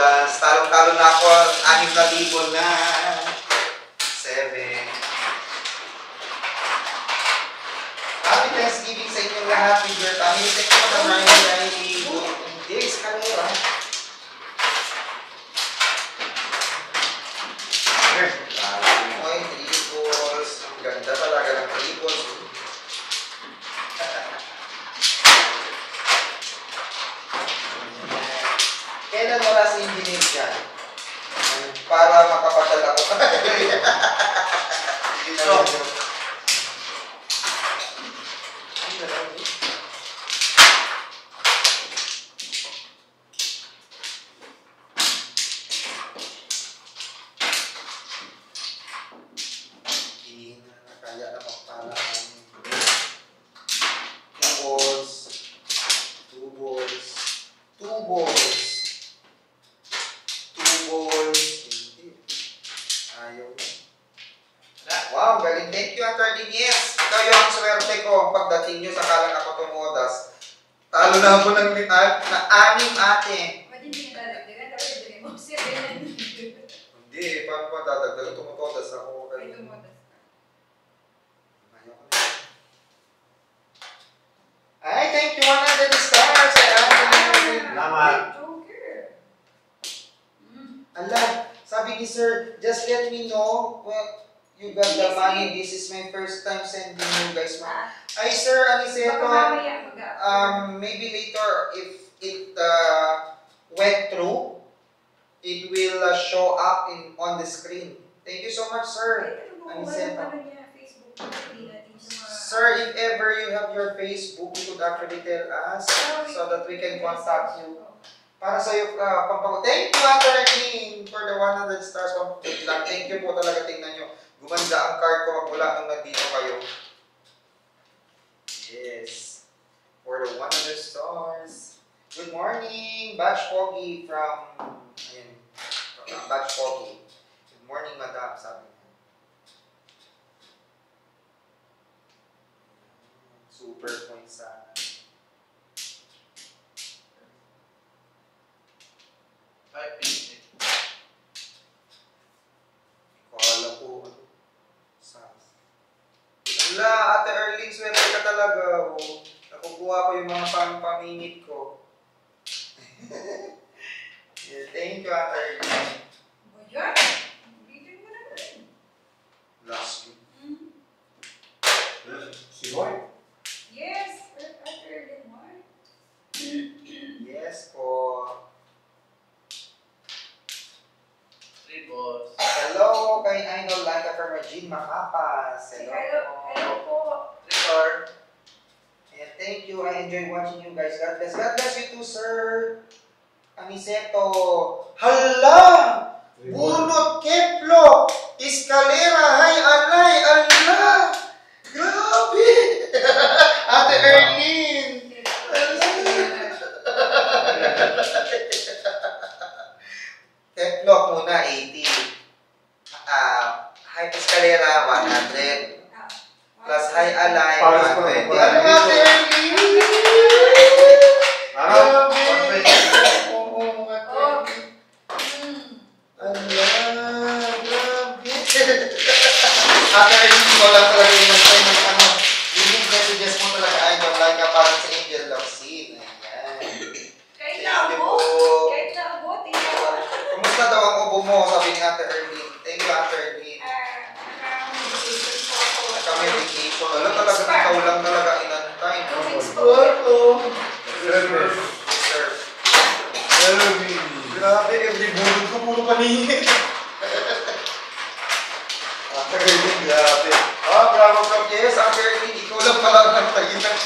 Uh, talong-talong na ako, anim na libo na. Seven. Happy Thanksgiving sa inyong lahat. Your family. Thank you for the 99 Hindi, eskalera. Oy, triples. Ang ganda talaga ng triples. Kailan wala si engineer dyan? Para makapadala ko. Hindi na So, yun. Ay, marami. Hindi na kaya na magpala namin. Two balls. Two balls. Two balls. Two balls. Hindi. Ayaw na. Wow, galing. Thank you, Attorney. Yes, kayo ang swerte ko pagdating nyo sa kalang ako tumudas. Talo na ako ng na, na anim ate. Pwede hindi ka dadagdagan, tapos ibigay mo seven. Hindi, paano pa dadagdagan? Tumutodas ako. Ay, na. Ay, thank you, 100 stars. Ay. Salamat. Joker. Mm. Ala, sabi ni sir, just let me know when you got the money. This is my first time sending you guys money. Ay, sir, mag um, maybe later if it uh, went through, it will uh, show up in on the screen. Thank you so much, sir. Ano Aniseta. Sir, if ever you have your Facebook, you could actually tell us so that we can contact you. Para sa iyo, uh, pampang... Thank you, Ate Regine, for the 100 stars. Pampang lang. Thank you po talaga. Tingnan nyo. Gumanda ang card ko magmula nung nandito kayo. Yes. For the 100 stars. Good morning, Batch Pogi from... Ayan. From Batch Pogi. Good morning, madam. Sabi niya. Super points sana. Five fifty. Kala ko, ano, sa... Wala, Ate Erling, swerte ka talaga. Oh. Nakukuha ko yung mga pang-paminit ko. Yeah, thank you, Ate Erling. Ba yan? Bigyan mo na rin. Last week. Mm. Si Boy. Yes, at early morning. Yes po. Three balls. Hello, kay Idol Laika from Regine Macapas. Hello. Hello, hello po. Three star. And thank you. I enjoy watching you guys. God bless. God bless you too, sir. Aniseto. Hala! Bunot Keplo! Escalera! Hay alay! Allah! Grabe! Ate Erlene! Keplo muna, 80. Ah, high escalera, 100. Plus high alay, Pares pa 120. naman. Ano. Oo, Ate Oh. Erlene. Mm. Ala, grabe. Ate Erlene, ko lang talaga yung nag-try ng ano. Unique messages mo talaga ay don't like ka parang sa Angel Love Scene. Ayan. Kahit Thank na you ako. po. Kahit na ako, tingnan mo. Kumusta daw ang ubo mo? Sabi ni Ate Erlene. Thank you, Ate Erlene. Ah, naka-meditation po ako. Naka-medication. Alam talaga, ikaw lang talaga inantay. Thanks po. Service. Sir. Service. Grabe, every bulog ko puro paningin. Ate Erlene, grabe. Ah, bravo from yes, Ate Erlene. Ikaw lang pala ang nagtagin ng.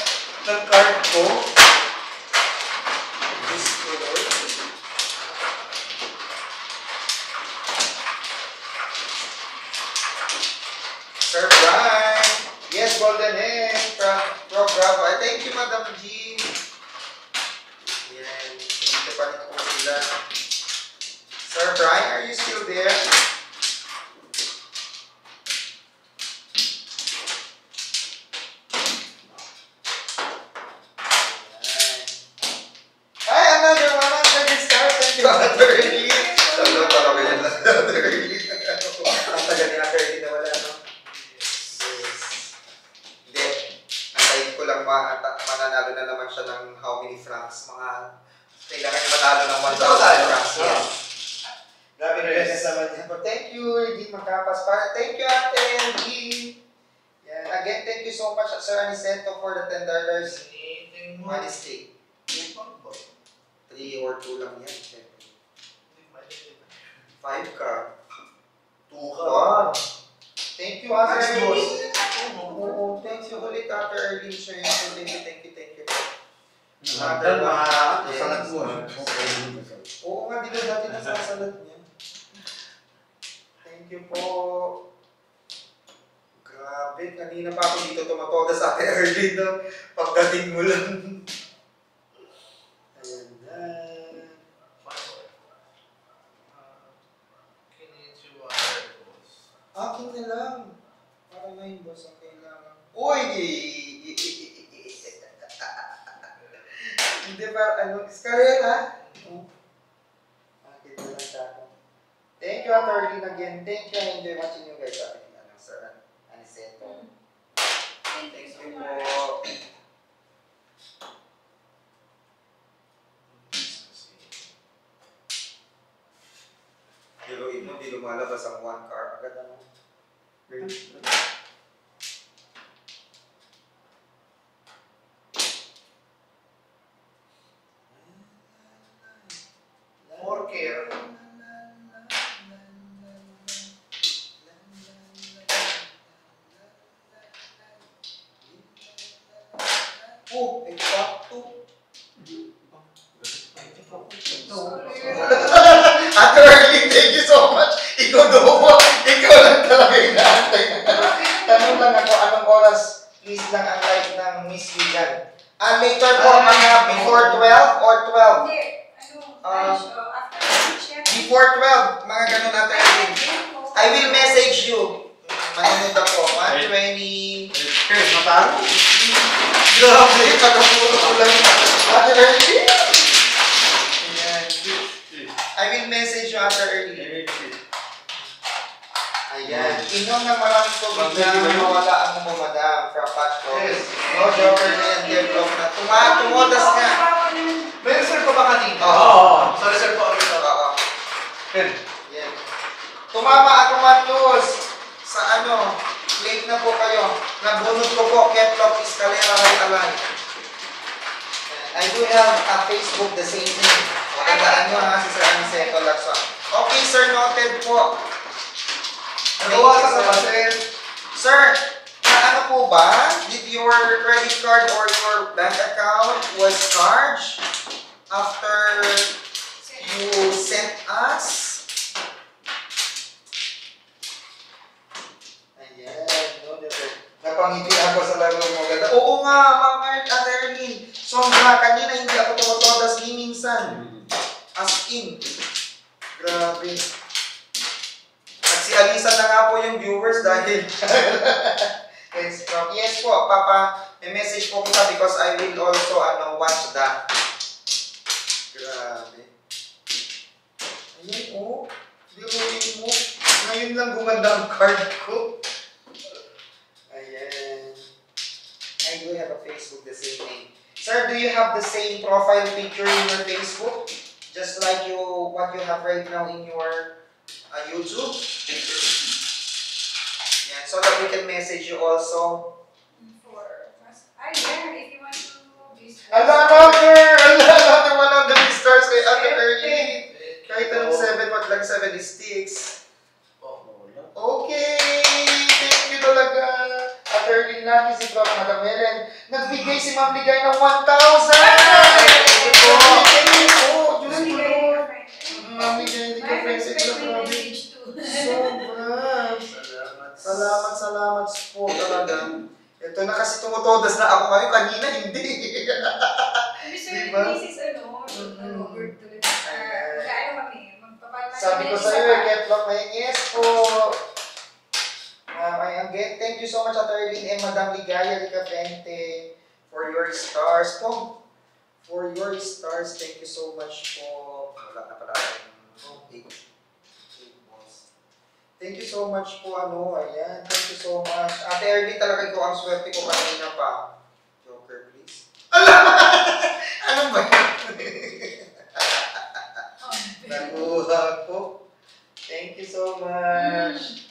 Sir Brian. Yes, Golden Egg. From, from Bravo. Thank you, Madam G. that. Sir Brian, are you still there? mananalo na naman siya ng how many francs? Mga kailangan niya manalo ng 1,000 francs. Yes. Grabe na rin naman niya. Thank you, Regine Makapas. Para, thank you, Ate Regine. Yan. Again, thank you so much, Sir Aniceto, for the $10 Anything mo. money steak. Three or two lang yan. Five ka. Two Wow. Thank you, Ate. Erlene. Oo, thank you ulit, Ate. Sir, thank you, thank you, thank you. Mother, Yes. mo. Oo nga, di ba dati nasasalat niya? Thank you po. Grabe, kanina pa ako dito tumatoda sa Ate Erlene, no? Pagdating mo lang. Ayan na. Akin na lang. Para na yung boss ang kailangan. Uy! Hindi ba, ano, eskalera? Akin na lang siya. Thank you, Arlene, again. Thank you. I enjoy watching you guys. Sabi ni, ano, Sir Aniceto. Thank you so much. po. Biruin mo, di lumalabas ang one car. Agad ano. More Grabe, kakapulo ko lang. Ate Erling. Ayan. I will message you Ate Erling. Ayan. Inom ng maraming tubig na mawala ang mo, madam, from Patch Yes. No joker na yan, dear Prof, na tuma tumodas nga. May reserve pa ba kanina? Oo. Sa reserve pa ulit. Yan. Tumama ako manlos sa ano, late na po kayo. Nabunod ko po, Keplock Escalera Right Alay. I do have a Facebook the same name. Tandaan nyo ha, si Sir Aniceto Lacson. Okay, sir, noted po. Nagawa ka ba, sir? Sir, na ano po ba? Did your credit card or your bank account was charged after you sent us? Ayan, no, diba? Napangiti ako sa laro mo. Ganda. Oo nga, Ma'am Art at Erlene. Sombra, kanina hindi ako tumutodas ni minsan. As in. Grabe. At si Alisa na nga po yung viewers dahil from, yes po, Papa, may message po kita because I will also ano, watch that. Grabe. Ayun, oh. Biruin mo. Ngayon lang gumanda ang card ko. I do have a Facebook the same name. Sir, do you have the same profile picture in your Facebook? Just like you, what you have right now in your uh, YouTube? Yan, so that we can message you also. For, ay, yeah, if you want to be Ala, another! Ala, another 100 stars kay Ate Erlie. Kahit anong 7, wag lang 76. Okay! Thank you talaga. Erlie natin si Prof. Madam Ellen. Nagbigay si Ma'am Ligay ng 1,000! Thank you po! Thank you po! Diyos ko Lord! Ma'am Ligay, hindi ka friends. Ito na grabe. Sobra! Salamat, salamat po talaga. Ito na kasi tumutodas na ako ngayon. Kanina hindi. Mr. Diba? Mrs. ano, ano, it. Ah, Mag-ano kami, magpapalala Sabi ko kami sa sa iyo, pa- Ketlok na yung yes po. Um, Ma'am Ayangget. Thank you so much, At Erlin and Madam Ligaya Ricafrente for your stars po. For your stars, thank you so much po. Wala na pala akong Thank you so much po, ano, ayan. Thank you so much. Ate Erlin, talaga ko ang swerte ko kanina pa. Joker, please. Alam! ano ba yun? Nakuha ko. Thank you so much. Mm.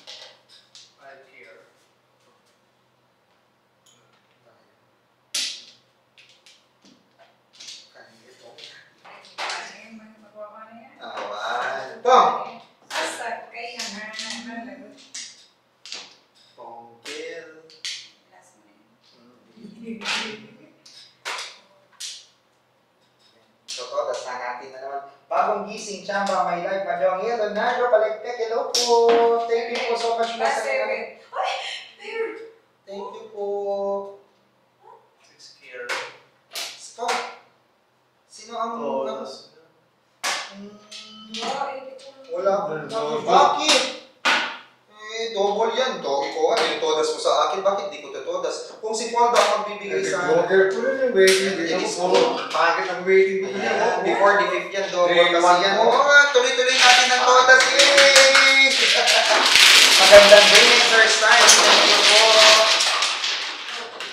Leonardo, Palikpek, hello po. Thank you po so much Last sa seven. Ay! There! Thank you po. Six here. Stop. Sino ang... Oh, ang- ito. wala. Bakit? Eh, double yan. To, ikaw, ano yung todas mo sa akin? Bakit di ko todas? Kung si Paul daw ang magbibigay sa akin. Vlogger ko rin yung waiting. It is Puro pangit ang waiting ko niya. before the fifth yan, double kasi yan. Oo, tuloy-tuloy natin ang todas. Yay! Magandang day exercise. Thank you po.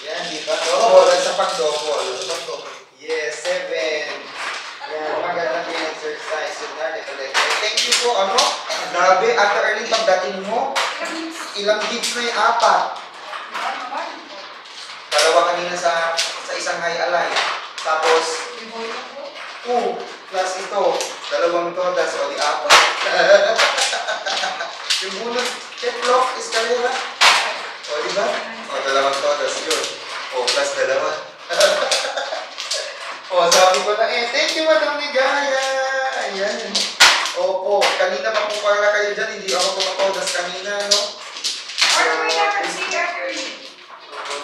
Yan, di ba? Double. Sa pag-double. Yes, seven. Yan, magandang day exercise. Yun na. Thank you po. Ano? Grabe, Ate Erling, pagdating mo, Ilang gigs na yung apat. Dalawa kanina sa sa isang high alay. Tapos, two plus ito. Dalawang todas, o di apat. yung bunot, checklock, escalera. O di ba? O dalawang todas, yun. O plus dalawa. o sabi ko na, eh, thank you, Madam Ligaya. Ayan. Opo, kanina pa kung para kayo dyan, hindi ako tumatodas kanina, no? Or may dapat si after you.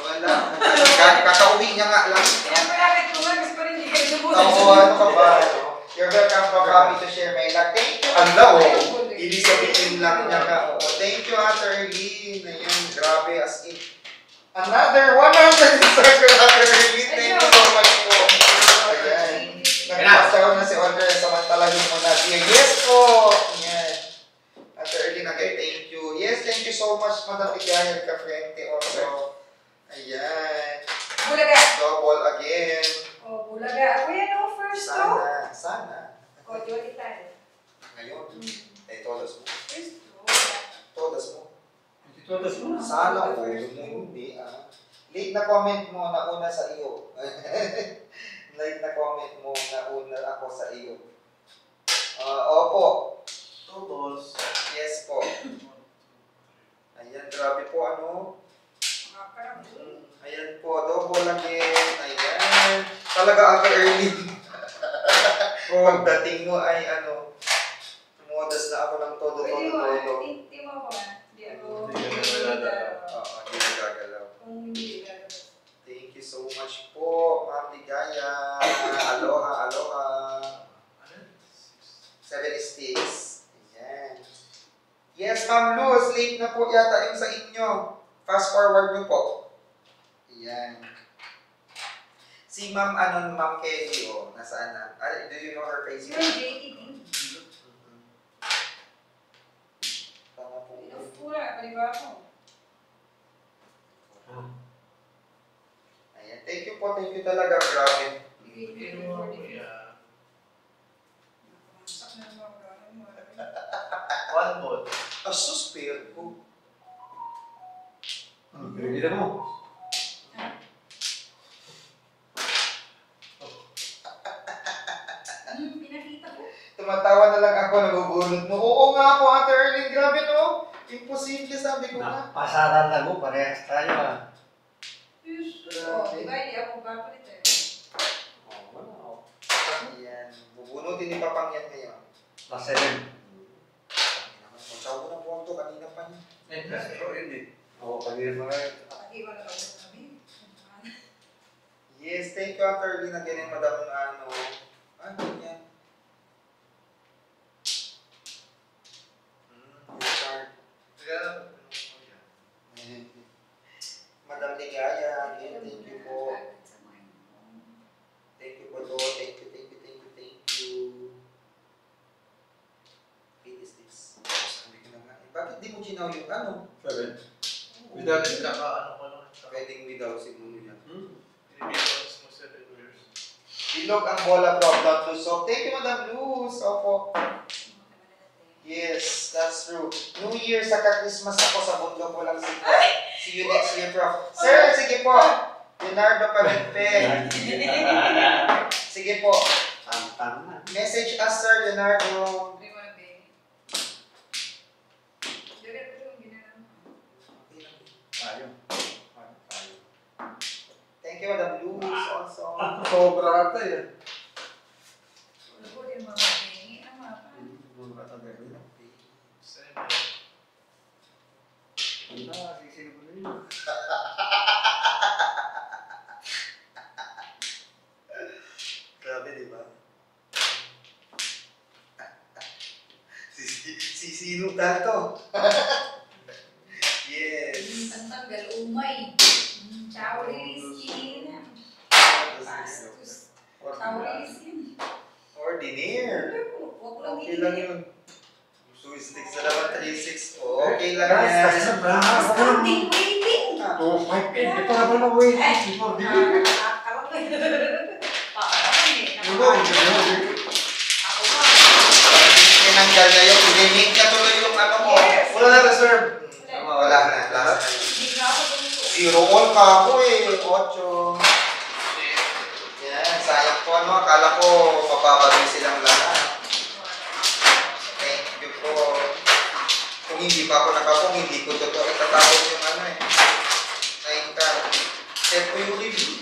Wala. Kaka- Kakauwi niya nga lang. Kaya pa dapat tumagas pa rin hindi kayo Oo, nabutan. ano ka ba? You're welcome pa happy to share my luck. Thank you. Ang lao. Elizabeth yung luck niya ka. Oo, thank you, Ate Erlene. Ayan, grabe as in. Another 100 circle, Ate Erlene. Thank you so much po. Ayan. Nagpasaw na si Audrey. Samantalahin mo na. Yes po. Ayan. Erlene, again, thank you. Yes, thank you so much, Madam Igayag Kafrente also. Ayan. Bulaga. Double again. Oh, bulaga. Ako yan oh, first to. Sana, sana. Oh, di ba tayo? Ngayon, eh, todas mo. First to. Todas mo. Todas mo. Sana ko, hindi ah. Late na comment mo na una sa iyo. Late na comment mo na una ako sa iyo. Ah, opo. Balls. Yes po. Ayan, grabe po ano. Ayan po, double again. Ayan. Talaga aga early. Pagdating mo ay ano, tumodas na ako ng todo, todo, todo. Tinti mo ako ah. Di ako. Hindi ka na. Oo, hindi na gagalaw. Kung hindi. Thank you so much po, Ma'am Ligaya. Aloha, aloha. Ano? Seven sticks. Ayan. Yes, Ma'am Luz, late na po yata yung sa inyo. Fast forward nyo po. Ayan. Si Ma'am, ano, Ma'am Kelly, oh, nasaan na? Ah, do you know her Facebook? Ma'am JTD. Mhm. Tama po. Pinufura, paliba ako. Ayan. Thank you po, thank you talaga. Grabe. Ano? One ball. Asus, pero ko. Pinagkita mo? Tumatawa na lang ako, nagugulot mo. Oo nga po, Ate Erling, grabe no? Imposible, sabi ko nga. Napasaran lang mo, parehas tayo ah. Yes. Oh, di ba hindi ako papalit eh. Oh, wala oh. Ayan. Bubunutin ni Papang yan ngayon. Seven. Magsawa ko ng punto, kanina pa niya. Eh, kasi ko hindi. Oo, kanina pa rin. Pati ko na ako sabi. Yes, thank you, Ate Erling, na ganyan, madam, ano. Ano yan? pa ako eh. Ocho. Yan, sayang po ano. Akala ko mapapagay silang lahat. Thank you po. Kung hindi pa ako nakapong, hindi ko totoo itatawag yung ano eh. Naintang. Set po yung review.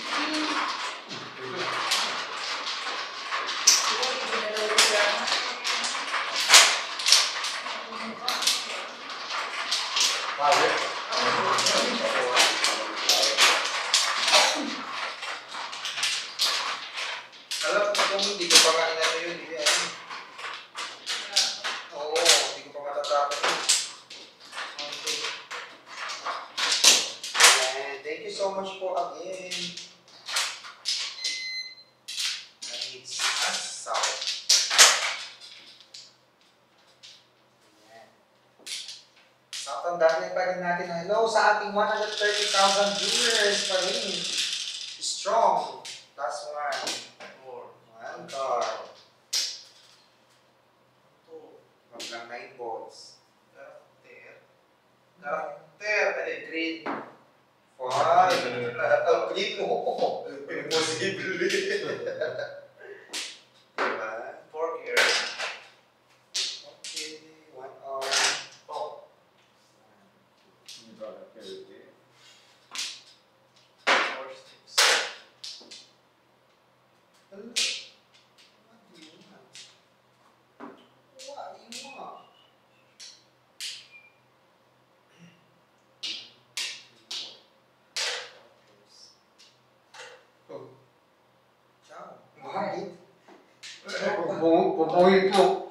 como, como hizo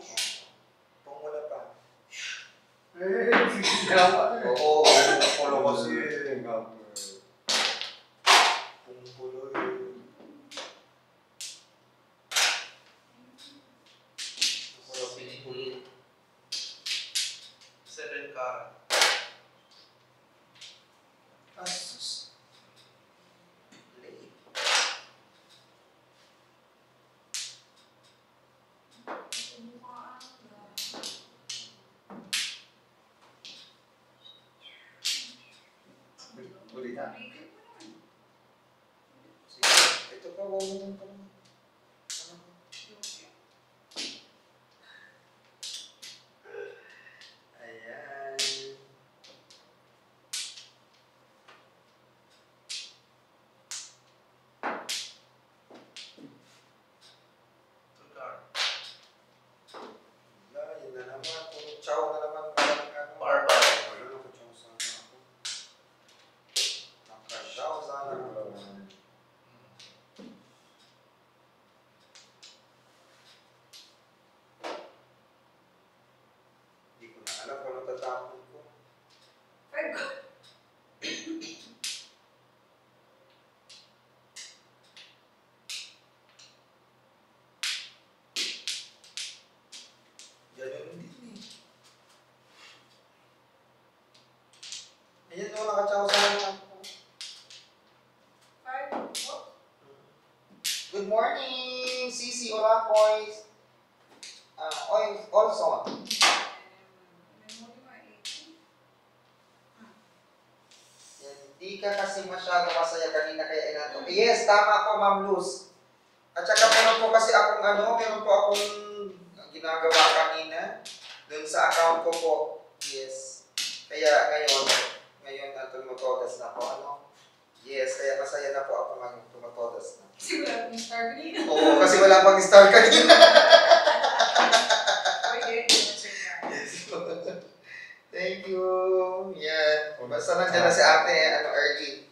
makakachawa sa mga Good morning, Sisi Oracois. Uh, also. Hindi ka kasi masyado masaya kanina kaya inato. Mm. Yes, tama ako, Ma'am Luz. At saka meron po kasi akong ano, meron po akong ginagawa kanina dun sa account ko po. Yes. Kaya ngayon, ngayon, na tumatodas na ako. Ano? Yes, kaya masaya na po ako maging tumatodas na. Kasi wala pang star kanina. Oo, kasi wala pang star kanina. Thank you. Yan. Basta nandiyan na si ate, ano, early.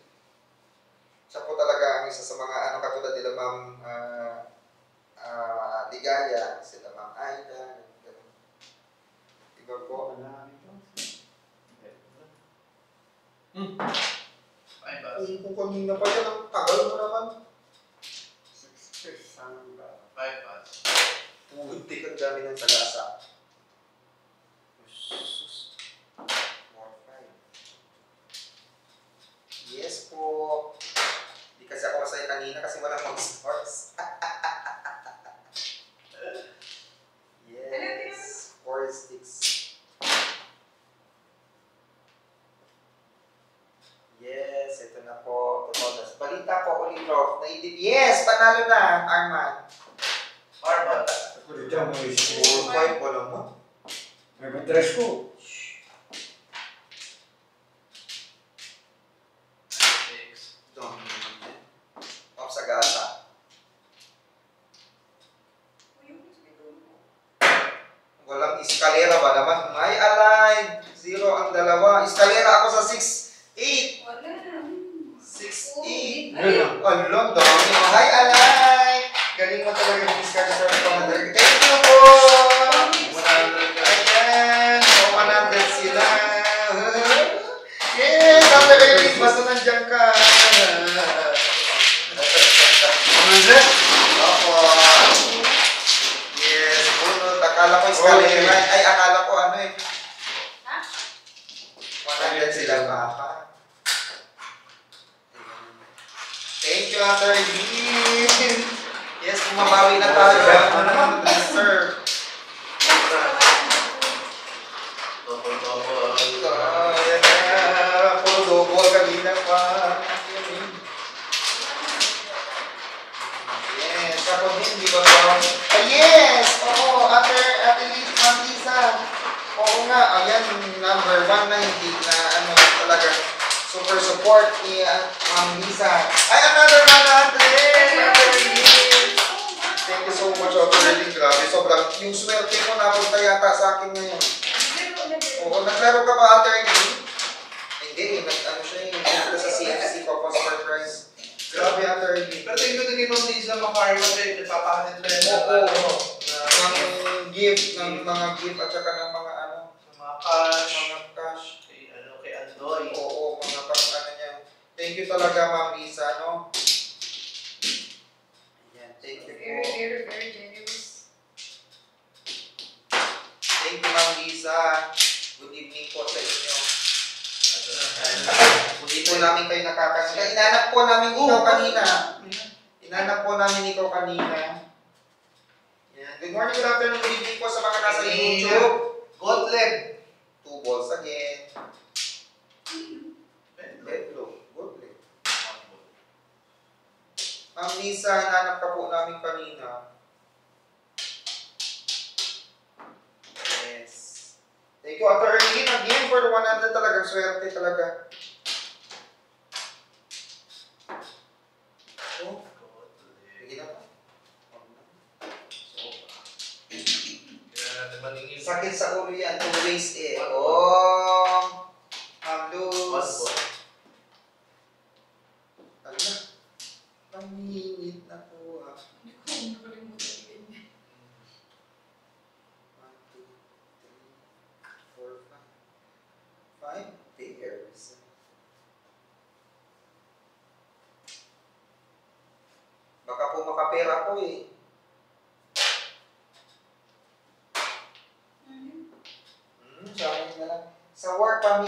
Siya po talaga ang isa sa mga, ano, katulad nila, ma'am, uh, uh, Ligaya, sila ma'am Aida, iba po. Maraming Hmm. Ay, bus. Kung, kung kanina pa yan, ang tagal mo naman. 6 sana ba? 5 bus. Pumunti ka dami ng tagasa. Yes po. Hindi kasi ako masaya kanina kasi walang mag-sports. 80. Yes, panalo na, Arman. Arman. Ako dito, may score 5 pa mo. May tres ko. Quarter 8, again, for 100 talagang swerte talaga.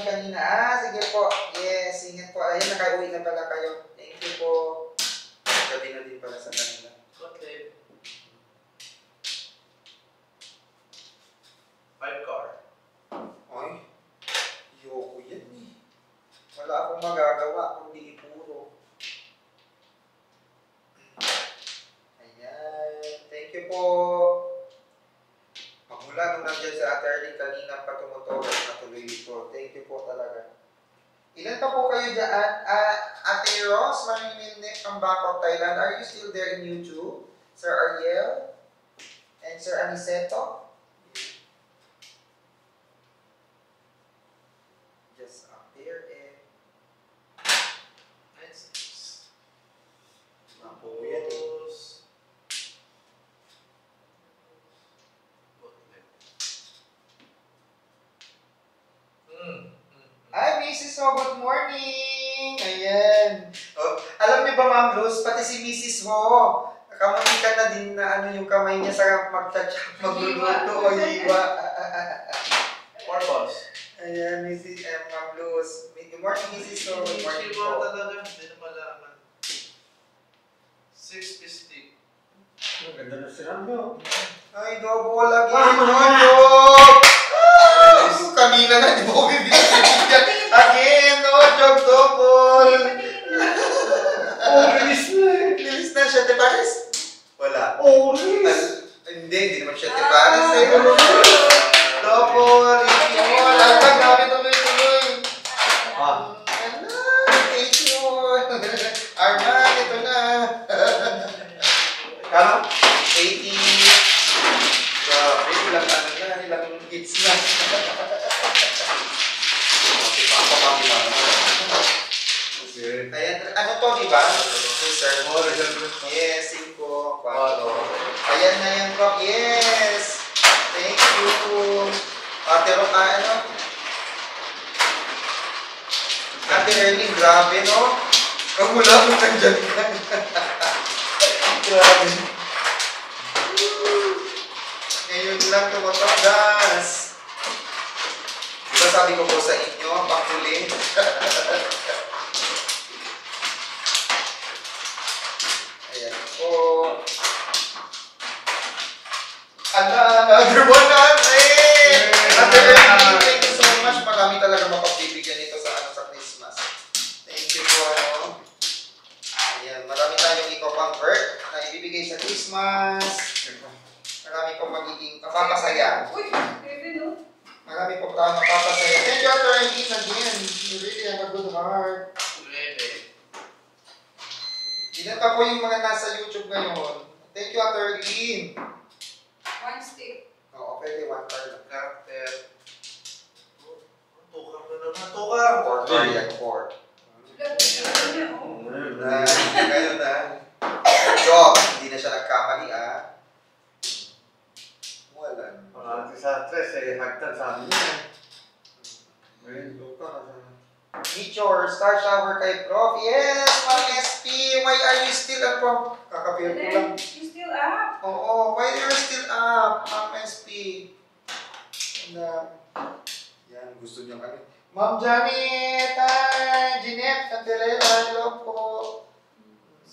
Cây 来 Ayan. Oh, alam niyo ba, Ma'am Luz, pati si Mrs. Ho, kamunikan na din na ano yung kamay niya sa magtachak, magluluto o hiwa. Purpose. Ayan, Mrs. Eh, Ma'am Luz. Good morning, Mrs. Ho. Good morning po. talaga, hindi na malaman. Six piece stick. Ang ganda na sila mo. Ay, double lagi. Ah, kanina na, di ba ko bibigyan? Again, no, jog double. Oh, bilis na eh. Di Paris? Wala. Oh, bilis. Hindi, hindi naman siya di Paris eh. Double, thank you. Alam ka, grabe tuloy-tuloy. Ah. Ano, thank you. Arman, ito na. Kano? 80. Grabe, ilang ano na, ilang hits na. Kasi pa ako Okay. Ayan, ano to, di ba? Sir. Yes, 5, 4. Quatro. Ayan na yung cup. Yes! Thank you. Ate Ro, ah, ano? Ate Erling, grabe, no? Kamula mo nandyan ka. grabe. Ngayon lang tumatapdas. Diba sabi ko po sa inyo, pakuli. Ala, another one natin! Ate Erling, thank you so much. Marami talaga mapagbibigyan ito sa ano sa Christmas. Thank you po, ano. Ayan, marami tayong i-convert na ibibigay sa Christmas. Marami pong magiging kapapasaya. Uy, baby, no? Marami po tayong mapapasaya. Thank you, Ate Erling, again. You really have a good heart. Nueve. Pa po yung mga nasa YouTube ngayon? Thank you, Ate Erling. One stick. Oo, pwede one card. Oh, Tukar na naman. Tukar! Four card yan, niya, oh. Na, na. Job, hindi na siya nagkamali, ah. Wala. Mga sa stress eh, hagtan sa amin yan. Ngayon, luka ka Meteor, star shower kay Prof. Yes, Ma'am SP. Why are you still up, Prof? Kakapir ko lang. You still up. Oo, why you're still up, Ma'am SP? And, uh, yan, gusto niya kami. Ma'am Janet, hi! Jeanette Candelera, hello po.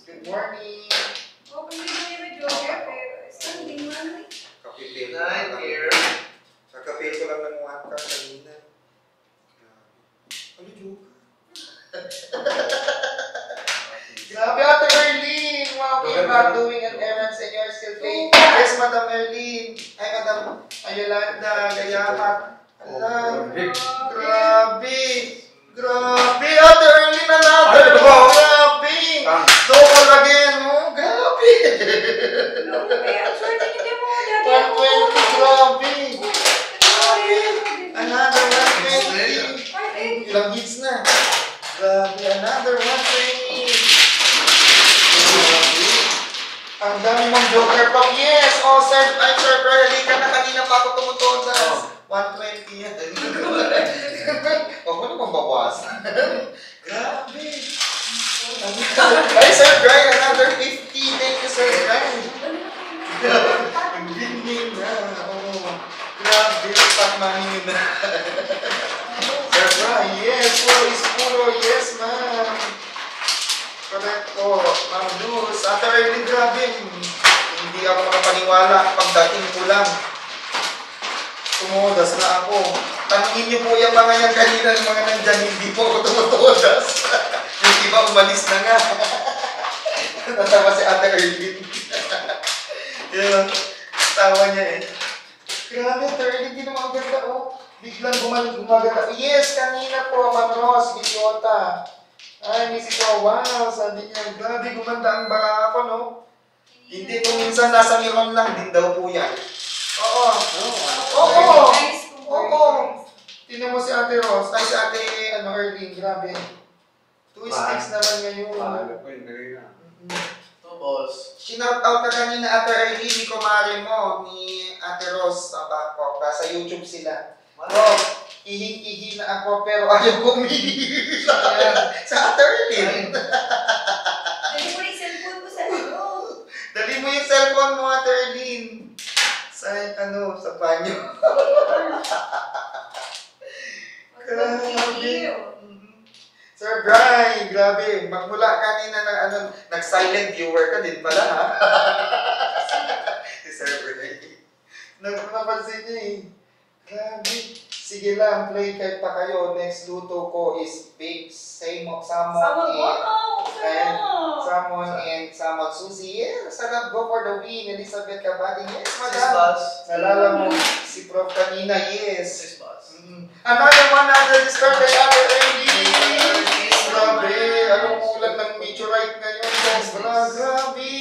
Good morning. Oh, kung hindi mo yung joker, pero standing man, eh. Kapipil ko Nine lang. here. Kakapil ko lang ng one card kanina. Ano joke? Grabe, Ate Merlin! Wow, you're not doing an errands and you're still playing. Yes, Madam Merlin. Ay, Madam Ayolanda, Gayamat. Ala, grabe. Grabe, Ate Merlin, another Ano. Grabe. Ah. Double again, oh. Grabe. No, kaya, short na hindi mo, dati 120, grabe. Grabe. Another 120. Ay, eh. Ilang hits na. 120. Grabe. Ang dami mong joker pa. Yes! Oh, sir, I'm sir, halika na kanina pa ako tumutodas. 120 yan. Huwag mo naman bawasan. Grabe. Ay, Sir Brian, another 50. Thank you, Sir Brian. Ang gini na. Oh, grabe, pagmahingin na. Sir Brian, yes, puro is puro. Yes, ma'am. Correct po. Ma'am Luz. Ate Erling, grabe. Hindi ako makapaniwala. Pagdating ko lang. Tumudas na ako. Tanungin niyo po yung mga yan kanina, yung mga nandyan, hindi po ako tumutudas. yung iba umalis na nga. Natawa si Ate Erling. Yun, tawa niya eh. Grabe, third, hindi naman ang ganda, oh. Biglang gumaganda. Yes, kanina po, Ma'am Rose, Bisyota. Ay, Mrs. Oh, wow, sabi niya, grabe, gumanda ang baka ako, no? Hindi po minsan nasa miron lang din daw po yan. Oo. Oo. Kung Oo. Tingnan mo si Ate Rose, ay si Ate, ano, Erling, grabe. Two sticks naman ngayon. Paano ko yun kanina? Mm-mm. Ito, boss. Shinout out ka kanina Ate Erling, ni kumari mo, ni Ate Rose sa Bangkok. Nasa YouTube sila. Oh, ihing-ihi na ako pero ayaw ko umihi sa, sa Ate Erling. Dali mo yung cellphone ko sa ano. Dali mo yung cellphone mo, Ate Erling. Sa, ano, sa banyo. Grabe. Mhm. Sir Brian, grabe. Magmula kanina na ano, nag-silent viewer ka din pala ha. si Sir Brian. Napansin niya eh. Grabe. Sige lang, play kahit pa kayo. Next luto ko is baked salmon, salmon, Sama mo. and, Sama mo. salmon and salmon sushi. Yeah, sarap. Go for the win. Elizabeth Kabati. Yes, madam. Nalala mo si Prof kanina. Yes. Sis, boss. Mm. Another 100 is per kay Ate Ernie! Grabe! Anong ulan ng meteorite ngayon? Grabe!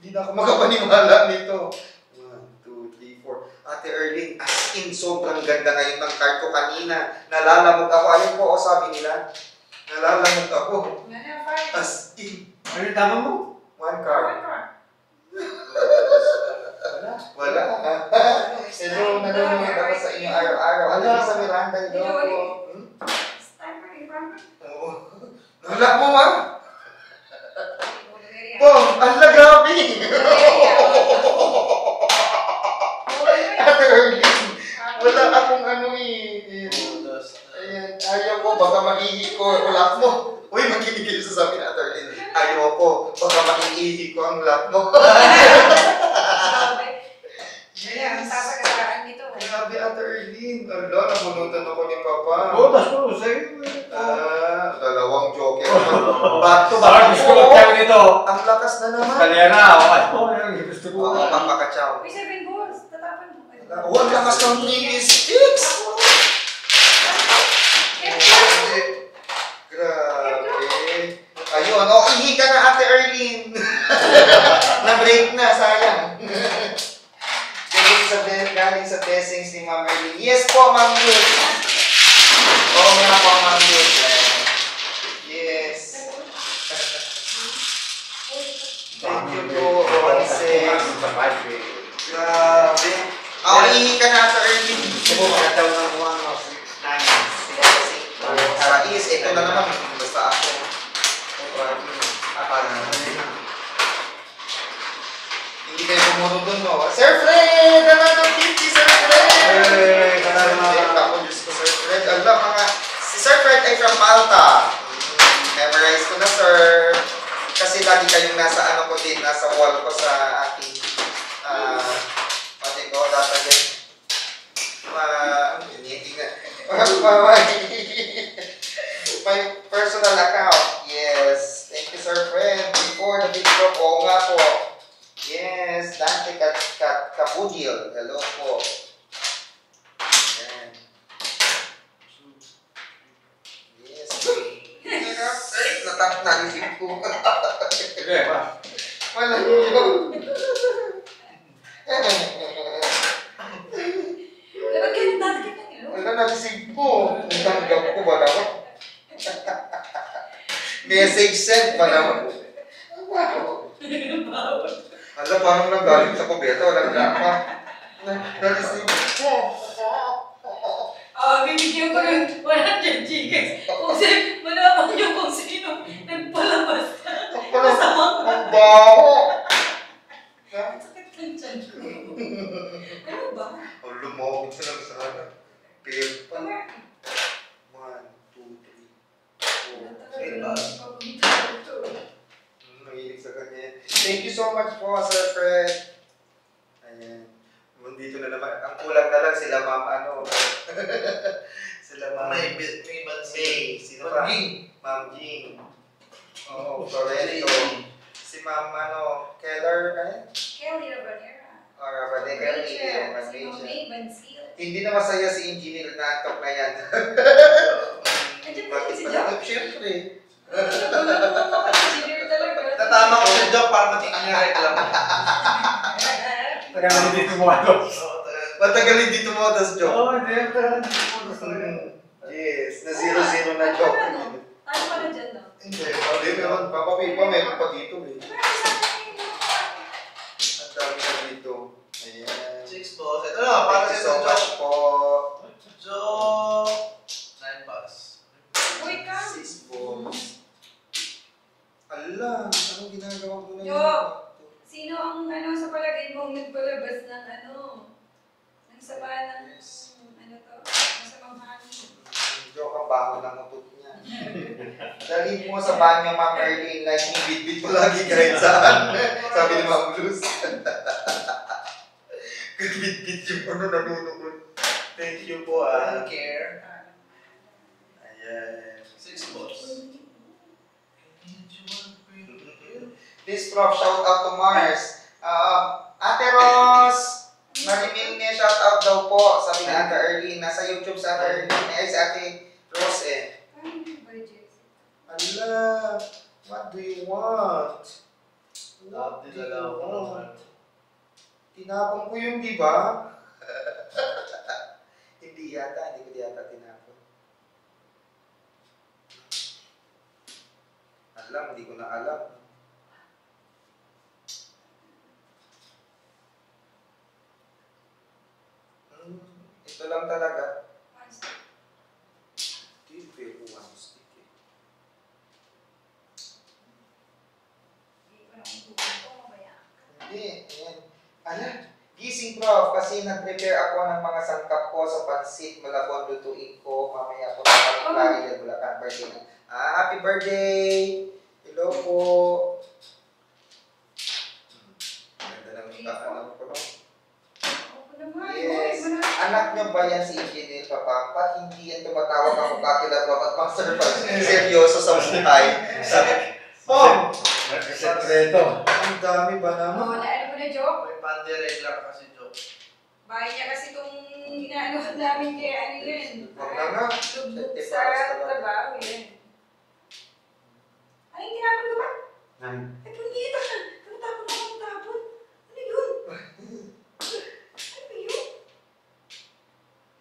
Hindi na ako makapaniwala nito. 1, 2, 3, 4. Ate Erling, as in, sobrang ganda ngayon ng card ko kanina. Nalalamog ako. Ayun po, o sabi nila. Nalalamog ako. As in, Ano yung tama mo? one card. Wala. Wala. Hello, nanonood ako sa inyo araw-araw. Ano yung sa Miranda? Hmm? Time for you, Barbara. Oo. Wala mo, ma? Grabe! Bulgaria. Bulgaria. Ate Erling, wala akong ano eh. Ayan, ayaw ko, baka maihi ko ang lap mo. Uy, makinig kayo sa sabi ni Ate Erling. Ayaw ko, baka maihi ko ang lap mo. Grabe. Kaya, ang sasagasaan nito. Grabe, Ate Erling. Ala, nabunutan ako ni Papa. Butas ko sa'yo. Ah, dalawang joker. Back to back. gusto ko tayo nito? Ang lakas na naman. Kalera, ako. Ano yung gusto ko? Oo, papakachaw. Uy, seven balls. Tatapan mo. Ang lakas ng TV sticks! Grabe. Grabe. Ayun, oh, ihi ka na Ate Erlene. Na-break na, sayang. galing sa, galing sa blessings ni Ma'am Erlene. Yes po, Ma'am Yus. Oo nga po, Ma'am Yus. Yes. Thank you po, Onse. Grabe. Oh, ihi ka na Ate Erlene. Kataw ng one of nine. Sa is, ito na naman. Basta ako. Hindi kayo pumunod dun, no? Sir Fred! Ano ng 50, Sir Fred? Hey, Fred, Ako, Diyos ko, Sir Fred. Alam, mga... Si Sir Fred ay from Malta. Memorize ko na, sir. Kasi lagi kayong nasa ano ko din, nasa wall ko sa aking... ah, pati ko, din. Ma... Hindi nga. My personal account. Yes. Thank you, Sir Fred. Before the big drop, oo nga po. Yes. Dante Kat Kat Kapudil. Hello po. Yan. Yes. Ay, natak na isip ko. Sige, pa. Wala yun. Nilo. Wala naisip ko. Natanggap ko ba naman? Message sent pa naman. Wow. Alam, parang nanggaling sa kubeta, walang gapa. Na-receive ko. Ah, bibigyan ko ng 100 gigas. Kung si, malaman niyo kung sino nagpalabas. Ko. Ang baho. Ang tiyan ko. Ano ba? Ang lumawag sa lang sa ano. Pero pa. One, two, three, four. Hmm, Mahilig sa kanya. Thank you so much po, Sir Fred. Ayan. Dito na naman. Ang kulang na lang sila, ma'am, ano. sila, ma'am. May may May. bansi. Sino pa? Ma'am Jing. Oo, Florento. Si Ma'am, ano, Keller, ano? Kelly Rabanera. Or rin Rachel. yung Si Rachel. May Bansil. Hindi na masaya si engineer na antok na yan. Nandiyan pa rin si. Oh, Siyempre. Wala mo mga engineer talaga. Tatama ko sa job para matigil niya reklamo. Taga na dito mo ano. Oo, taga- Matagal hindi tumodas joke. Oo, hindi. Taga na dito mo talaga. Yes, na zero-zero na joke. Ano pa na dyan, no? Hindi, hindi meron pa. Papi pa, meron pa dito eh. Dami na dito. Ayan. Six balls. Ito na, para Thank you sa so much job. po. Job. Nine balls. Uy, ka. Six balls. Ala, anong ginagawa ko na Yo. Sino ang ano sa palagay mong nagpalabas ng ano? Ng sama ng Yes. ano to? Masamang hangin. Joke ang baho ng utot niya. Dalhin mo sa banyo, Ma'am Erlene, like yung bit-bit mo lagi kahit saan. Sabi ni Ma'am Luz. Bit-bit yung ano nanunukod. Thank you po, ah. care. Ayan. Six balls. This prof, shout out to Mars. Um, Ate Ros, Marimil niya shout out daw po. Sabi ni Ate Erlene, nasa YouTube sa Ate Erlene. Eh, si Ate Ros. Ay, budget. Ala, what do you want? What do you want? Tinapon ko yung di ba? hindi yata, hindi ko yata tinapon. Alam, hindi ko na alam. Hmm, ito lang talaga. Hindi, pero one stick eh. Hindi, ayan. Ala, gising prof, kasi nag-prepare ako ng mga sangkap ko sa pansit, malabon lutuin ko, mamaya po sa Kaliklari ng Bulacan birthday na. Ah, happy birthday! Hello po! Ganda ng ano ko no? Yes. Anak niyo ba yan si Engineer Papa? Ba't hindi yan tumatawag ako kakilat at master pag seryoso sa buhay? Sabi, oh, Sekreto. ang dami ba naman? Ko na joke. May pandiregla kasi job. Bahay niya kasi itong inaanohan namin kaya ano yun. Wag na nga. Lubog sa trabaho yun. Ay, tinapon ko ba? Ay, Ay, punita ka. Tatapon ako ng tapon. Ano yun? Ano ba yun?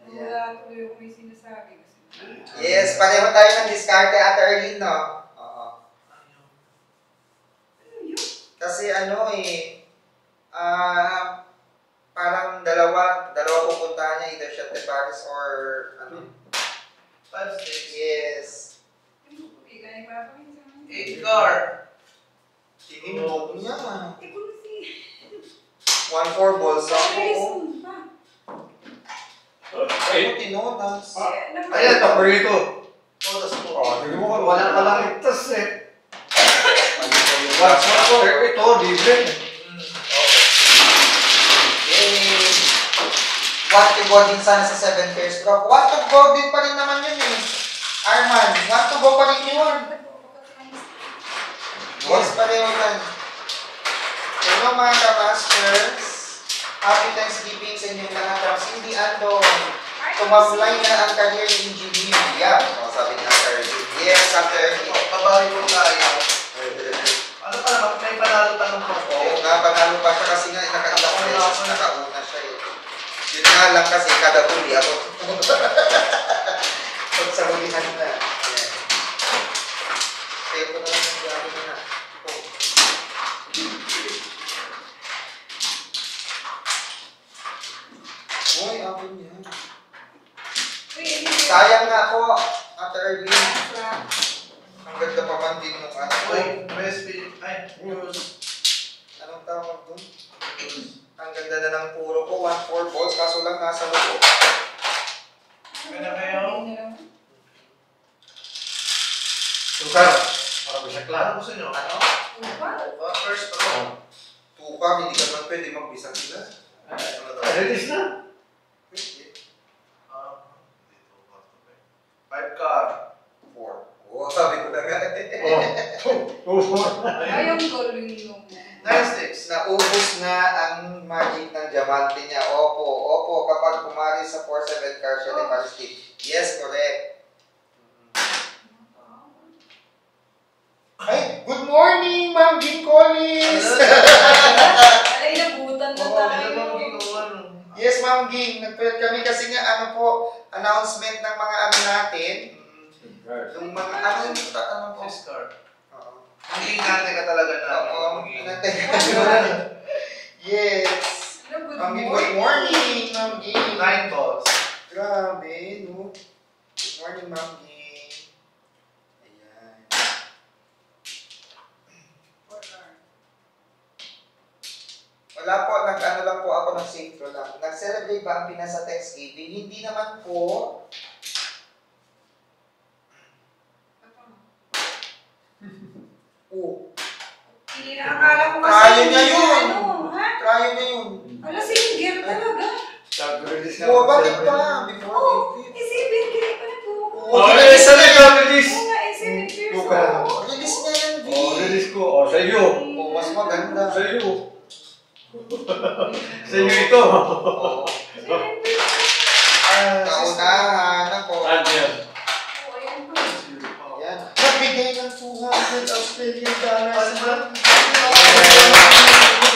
Wala tuloy ako may sinasabi kasi. Yes, pareho tayo ng diskarte at Erlene, no? Oo. Ano yun? Kasi ano eh, ah, parang dalawa, dalawa pupuntahan niya, either siya de Paris or ano. Five, six. Yes. Car. Tinimog niya. One four balls ako. Ano ba? Ayan, paborito. Todas po. Oh, tingnan mo wala ka lang itas eh. Ano what for ito, libre. Mm. Yay! Want to go din sana sa seven pairs drop. Want to go din pa rin naman yun eh. Arman, want to go pa rin yun. Yes, pareho yan. Hello mga ka-masters. Happy Thanksgiving sa inyong lahat. From Cindy Ando. Tumamlay na ang career ni engineer. Yeah, oh, sabi ni After Yes, After Oh, babawi ko tayo. Ano pa naman, may panalo tanong po po. Oo nga, panalo pa siya kasi nga nakauna siya. Yun nga lang kasi kada huli ako. Pag sa hulihan na. Yan. Kaya ko na lang yung gabi na. Oh. Uy, ako niya. Sayang nga po, Ate Erlene. Ang ganda pa man din nung ano. Uy, best pin. Ay, news. Anong tawag doon? Ang ganda na ng puro ko, 1-4 balls, kaso lang nasa loob. Kaya kayo? Sukar. Para bisakla. Ano gusto nyo? Ano? Opa, first row. Tuka, hindi ka man pwede magbisa sila. Ano daw? Ready na? Pwede. Ah, dito, what to pay? Five car. 4. Oo, sabi ko na nga. Oh, two, two, four. Ay, ang galing nung Nine sticks. Naubos na ang magic ng diamante niya. Opo, opo, kapag pumari sa 4-7 card siya, di pare stick. Yes, correct. Ay, good morning, Ma'am Jean Collins! Alay, nabutan na Oo, tayo. yun ang ginawa. no. yes, Ma'am Ging. Nagpuyat kami kasi nga, ano po, announcement ng mga ano natin. Yung mga, ano yung, ano po? Six card. Oo. Ang ingate ka talaga na. Oo, mag-iing. natin. Yes. Hello, good Ma'am Ging, good morning, Ma'am Ging. Nine balls. Grabe, no? Good morning, Ma'am Ging. Ayan. Wala po, nag-ano lang po ako ng safe throw lang. Nag-celebrate ba ang Pinas sa Thanksgiving? Hindi naman po. Oh, Hindi na akala ko kasi. Kaya niya yun. Ano, ha? try niya yun. Ala, singer talaga. Sabi-release Oh, bakit pa? Before Oo, eh, seven kaya pa na po. Oo, Oh, release release na yung release. Oo nga, Buka. old. Release niya yan, V. Oh, release ko. Oh, sa iyo. Oh, mas maganda. Sa iyo. Sa iyo ito. Oh. Ah, Kaunahan 100 Australian dollars.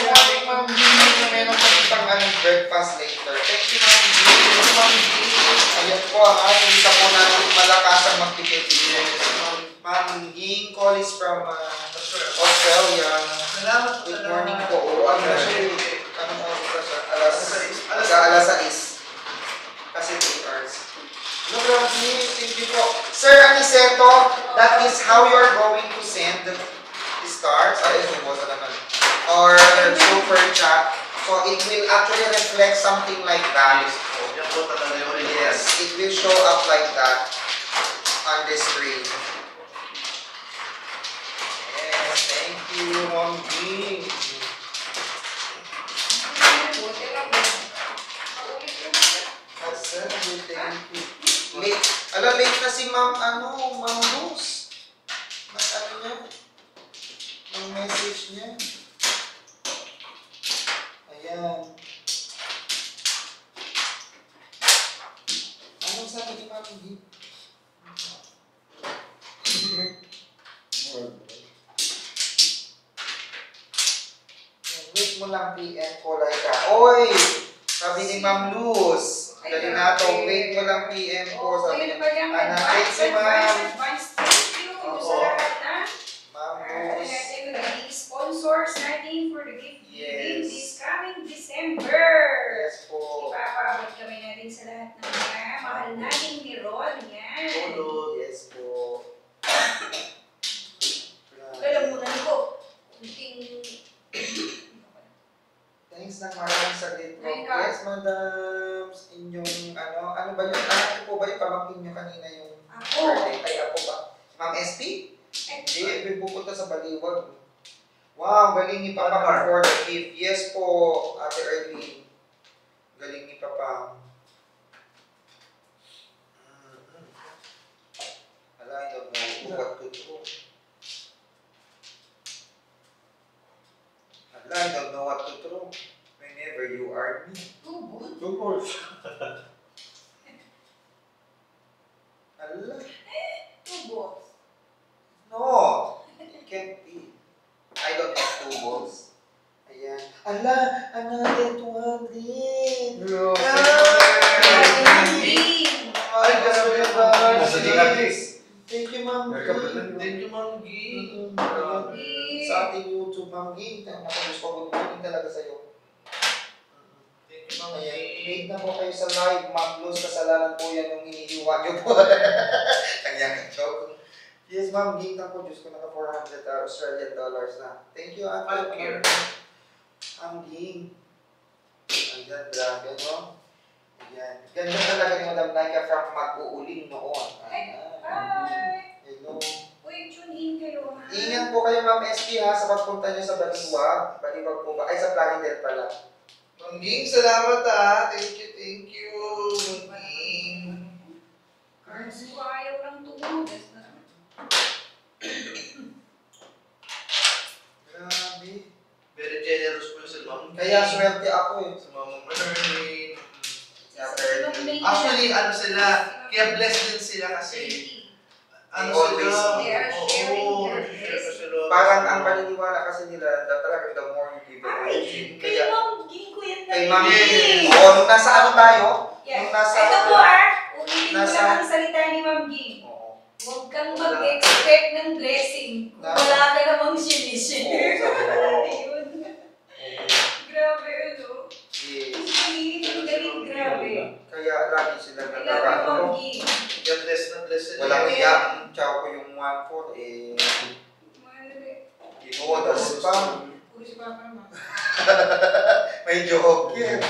Maraming ma'am Jean na meron pagkitang aming breakfast later. Thank you ma'am Jean. Ma'am Jean. Ayan po ah, ha. Malakas ang magtipid. Ma'am Jean Collis from uh, Australia. Salamat po. Good morning po. Ano siya? Anong oras ka siya? Alas, alas 6. Kasi 2 hours. No, grabe. Thank you po. Sir Aniceto, that is how you're going to send the stars. Ito mo naman. Or super chat. So, it will actually reflect something like that. Yes po. Yan po talaga yung release. Yes, it will show up like that on the screen. Yes, thank you, Mom Jean. Paulit Late, ala late na si Ma'am, ano, Ma'am Luz. Mas ano niya? Ang message niya. Ayan. Anong sabi ni Ma'am Jean? Wait mo lang PM like ka. Oy! Sabi ni Ma'am Luz. Dali na to. Wait mo lang PM ko. Oo, Sabi yun pa yung Ana, advance, thank you, ma'am. advance. Thank you sa lahat, ha? Ma'am natin sponsors natin for the gift giving Yes. this coming December. Yes po. Ipapaabot kami natin sa lahat ng mga mahal nating ni Ron. Yan. Tulog. Yes po. Lalamunan ko. Kunting... Thanks ng maraming sa great Ay, talk. ka. Yes, madams. Inyong ano, ano ba yun? Ano po ba yung pamangkin nyo kanina yung Ako. birthday? Ay, ako ba? Ma'am SP? Eh, Hindi, may pupunta sa Baliwag. Wow, galing ni Papa for the gift. Yes po, Ate Erlene. Galing ni Papa. Mhm. Ala, I don't know what to do. I don't know what to do. Whenever you are me. Tubod. Of course. Ala, Tubod. no. It can't be. I don't have two balls. Ayan. Ala, another 200. Hello. Green. Ay, grabe ba? Nasa Dinagis. Thank you, Ma'am Ging. Thank you, Ma'am G. Mm, ayan. Sa ating YouTube, Ma'am Ging. Nakapagos ko, morning talaga sa'yo. Thank you, Ma'am G. Ayan, late na po kayo sa live. Ma'am Luz, kasalanan po yan nung iniiwan niyo po. Kanya joke. Yes, Ma'am Ging na po. Diyos ko, naka 400 Australian dollars na. Thank you, Ate. Five year. Ma'am Ging. Ayan, grabe, no? Ayan. Ganda talaga ni Madam Naika from mag-uuling noon. Ayan. Bye. Hello. Uy, tune in kayo, ha? Ingat po kayo, Ma'am SP, ha, sa pagpunta niyo sa Baliwag. Baliwag po ba? Ay, sa Plaridel pala. Ma'am Ging, salamat ah. Thank you, thank you. Ma'am Ging. Cards ko ayaw lang tumunog. Grabe. Very generous po si Ma'am. Kaya swerte ako eh. Sa Ma'am Merlin. Actually, Actually, ano sila, kaya blessed din sila kasi ano Always. sila, They are sharing their. Parang ang paniniwala kasi nila, that talaga the more you give, the more you give. Kay Kaya, Ma'am Ging ko yan kay na Ma'am yun. Ging. Oo, nung nasa ano tayo? Yes. Nung nasa... Ito po ah, ulitin ko Nasa- lang ang salita ni Ma'am Ging. Oo. Huwag kang mag-expect ng blessing kung Na- wala ka namang sinishare. Oo, sabi ko. Ayun. Grabe, ano? Yes. Ang galing, grabe. Kaya lagi sila you. Ging. Kaya blessed na blessed sila. Walang iyak. Chow ko yung 1-4 eh. Inuodas pa. Puro si Papa naman. May joke yan.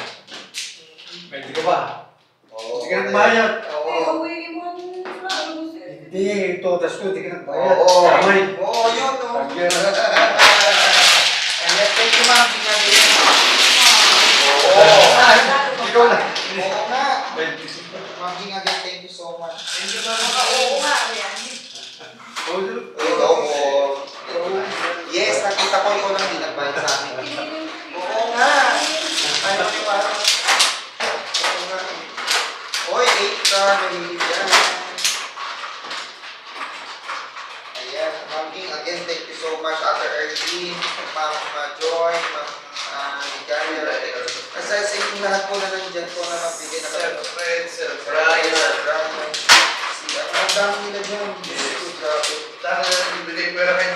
Pwede ka ba? Oo. Hindi ka nagbayad. Oo. Eh, uwi mo ang ano, sir. Hindi, todas ko, hindi ka nagbayad. Oo. Kamay. Oo, yun no. Sagyan. Kaya thank you ma'am. Ginagawa Oo. Ikaw na. Oo nga. Pwede. Ma'am Ging again, thank you so much. Thank you Ma'am. Oo nga. Yes, nakita ko ikaw lang din nagbayad sa amin. Oo nga. Ano ni parang. Oo nga. Hoy, 8 star, mahilig yan. Ayan, Ma'am Ging, again, thank you so much, Ate Erlene, Ma'am Joy, Ma'am uh, Ligaya. Kasi sa inyong lahat po na nandyan po na nagbigay na Sir kami. Fred, Sir Sir Brian. Brian. Si, ang dami nila dyan. Yes. Grabe. Dahil na nagbibigay pera kay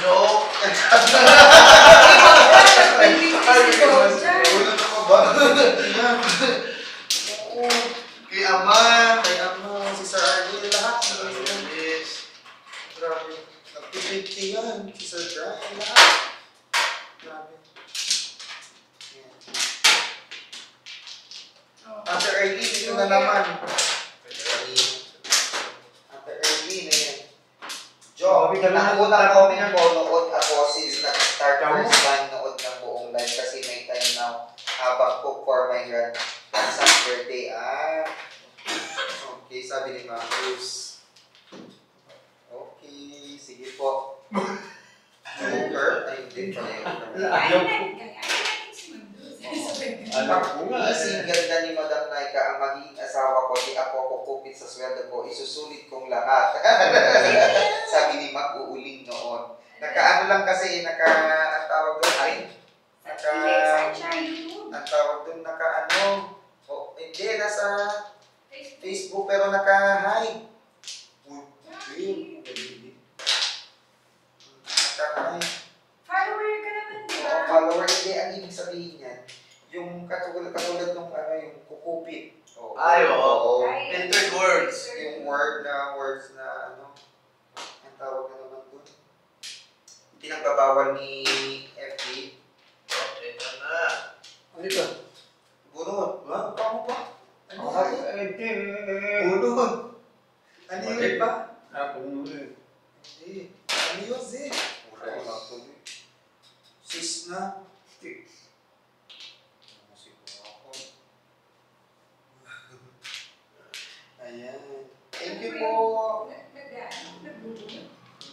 Thank you po.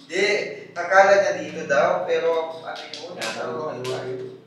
Hindi. Akala niya dito daw, pero ano yun? Ano yun?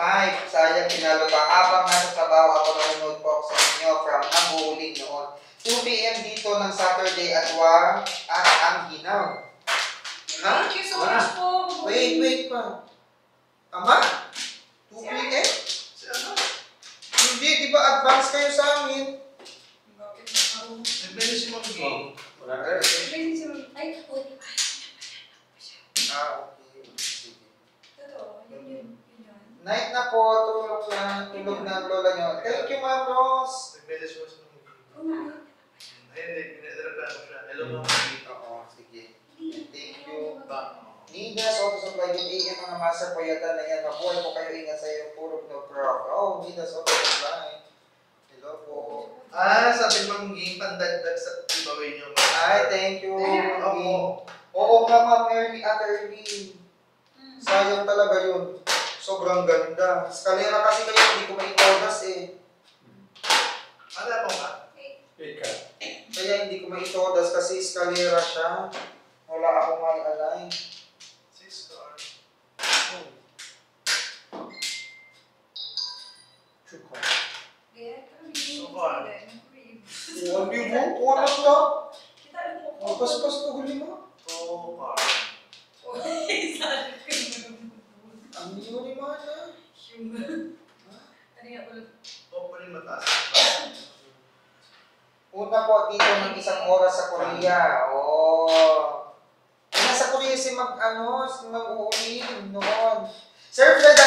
5. Sayang pinalo pa. Habang nasa trabaho ako nanonood po ako sa inyo from Namuling noon. 2 p.m. dito ng Saturday at 1 at ang ginaw. Ha? Thank you so much po. Wait, wait pa. Ama? 2 p.m.? Si ano? Hindi, di ba advance kayo sa amin? Bakit ako? Nagbili si Ma'am Gay. Wala ka rin. Pwede si Ma'am. Ay, uy. Ah, okay. Totoo. Yun yun. Night na po, tulog na, tulog na lola nyo. Thank you, Ma'am Rose. Ma'am Gay. Oo nga. Ayun, hindi. Pinadarapan ko siya. Hello, Ma'am Gay. Oo, sige. Thank you. Ba? Nidas, Auto Supply, AM mga master payatan na yan. Mabuhay po kayo ingat sa iyong purog no proc. Oh, Nidas, Auto Supply. Hello po. Ah, sabi Ma'am Gay, pandagdag sa giveaway niyo. Ma'am. Ay, thank you. Opo. Oo nga, Ma'am Ernie at Ernie. Mm. Sayang talaga yun. Sobrang ganda. Skalera kasi kayo, hindi ko maitodas eh. Ano po ka? Ika. Kaya hindi ko maitodas kasi skalera siya. Wala akong may align. Six star. Chuko. Kaya, kami So yung far. Uwan di mo, uwan na. Kita alam mo ko. Mapaspas to huli mo. Two car. Ko yung Ang liyo ni Mana. Yung- Ano yung ulit? Hopefully mataas. Una po dito ng isang oras sa Korea. Oh. Ay, nasa Korea si mag, ano, si mag-uuli noon. Sir Fred,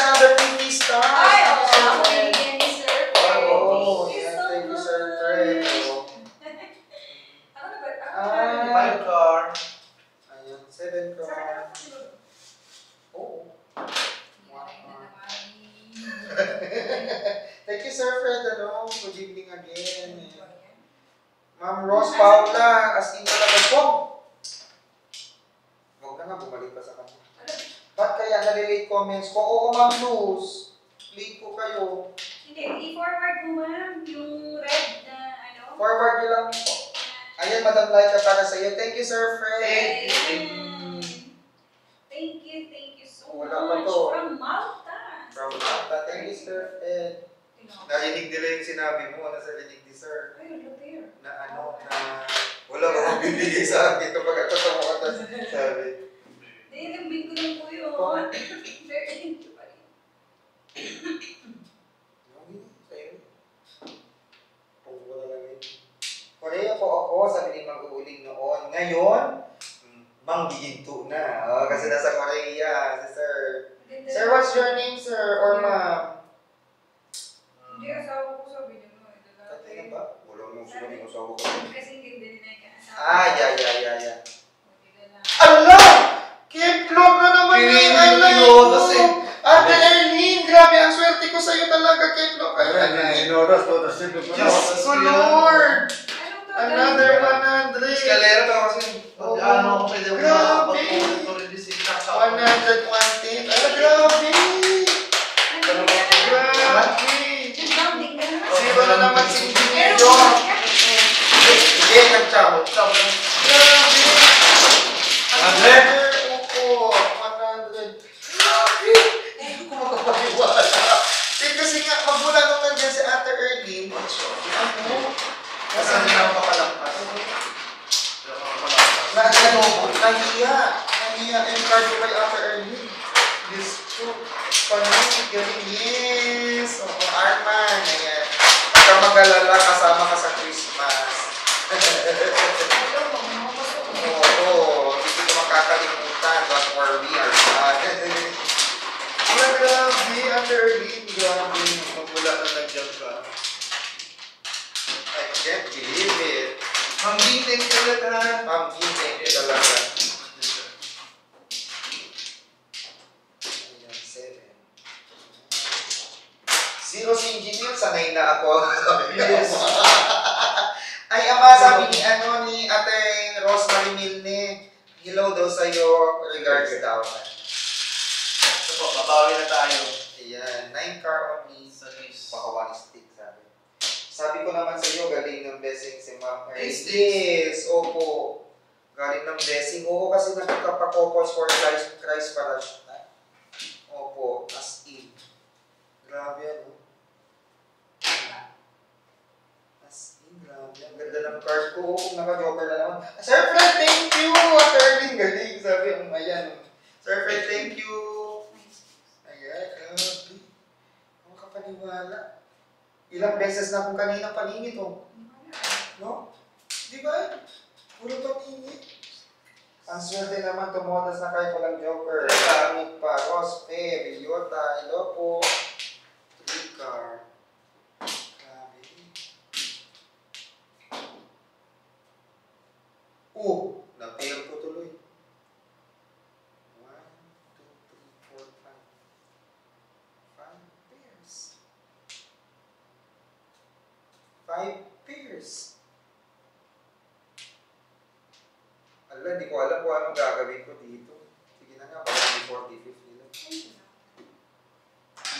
ko alam kung anong gagawin ko dito. Sige na nga, baka may 45th nila.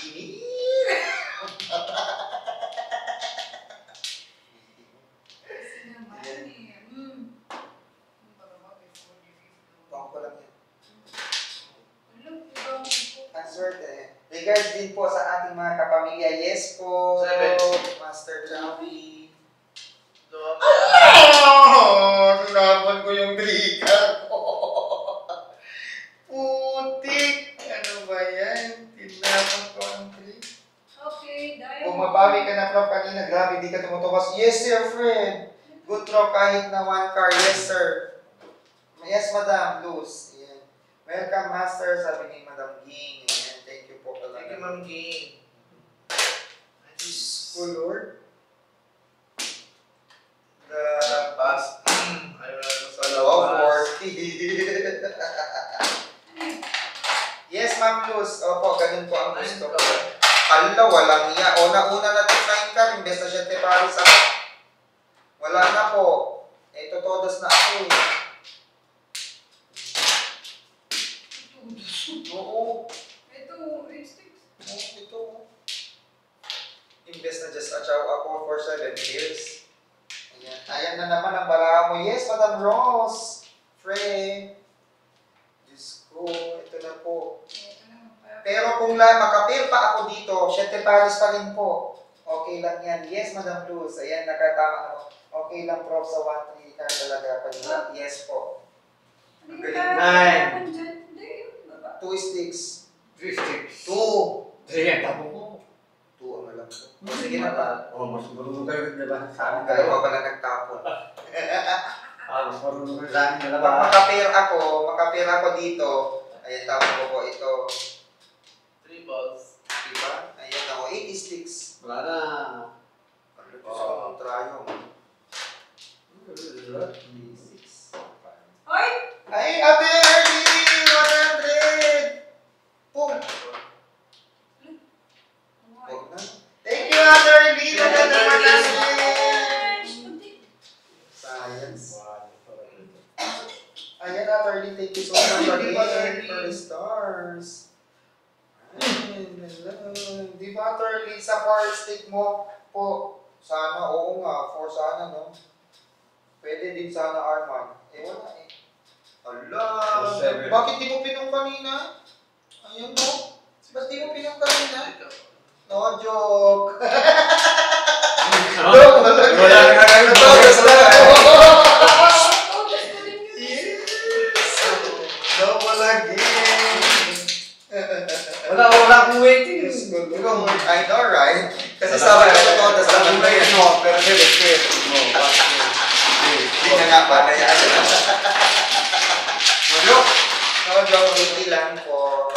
Inir! Baka ko lang yan. Ang swerte. Regards din po sa ating mga kapamilya. Yes po, Seven. Master Javi. Doon. Oh, tinapan ko yung trika ko. Putik! Ano ba yan? Tinapan ko ang trika. Okay, dahil... Bumabawi ka na, Prof. Kanina, grabe, di ka tumutukas. Yes, sir, friend. Good throw kahit na one car. Yes, sir. Yes, Madam Luz. Ayan. Welcome, Master, sabi ni Madam Ging. Ayan, thank you po Thank you, talaga. Ma'am Ging. Oh, Lord. The Pass. Ayaw na lang sa Love labas. 40. yes, Ma'am Luz. Opo, ganun po ang gusto ko. Ala, walang iya. Una-una na ito 9 car, imbes na 7 paris ako. Wala na po. Ito todos na ako eh. Oo. Ito, instincts. Oo, ito. Imbes na just a chow ako for 7 years. Ayan. Ayan na naman ang baraha mo. Yes, Madam Rose. Frey. Diyos ko, ito na po. Ito naman pa. Pero kung la, makapil pa ako dito, 7 paris pa rin po. Okay lang yan. Yes, Madam Luz. Ayan, nakatama ako. Okay lang, Prof. Sa 1-3 ka talaga. Pag yes po. Nine. 2 sticks. Three sticks. 2. Sige, tapos ko. 2 ang alam ko. Sige na ba? Oh, mas marunong kayo, di ba? Sa amin Dalawa pala nagtapon. Ah, mas marunong kayo sa amin, Pag makapir ako, makapir ako dito, ayan tapon ko po ito. Balls. Diba? Ayan ako, 80 sticks. Wala na. Ano gusto ko ng trayo? Wala. 86. Hoy! Ay, Ate Ernie! 100! Pum! Huwag na. Thank you, Ate Ernie! Ang ganda naman namin! Science. Ayan, Ate Ernie, thank you so much for the stars. Di ba, Ernie, sa far stick mo po, sana, oo nga, for sana, no? Pwede din sana Arman. Eh, wala eh. Ala, seven. bakit di mo pinong kanina? Ayun mo. Ba't di mo pinong kanina? No joke. Ano? Joke akong waiting. Sabi ko, I know, right? Kasi sabi ko, ito, tapos sabi ko, yun, no, pero hindi, quit. Oh, hindi na nga pa, kaya. Look, no joke, waiting lang po.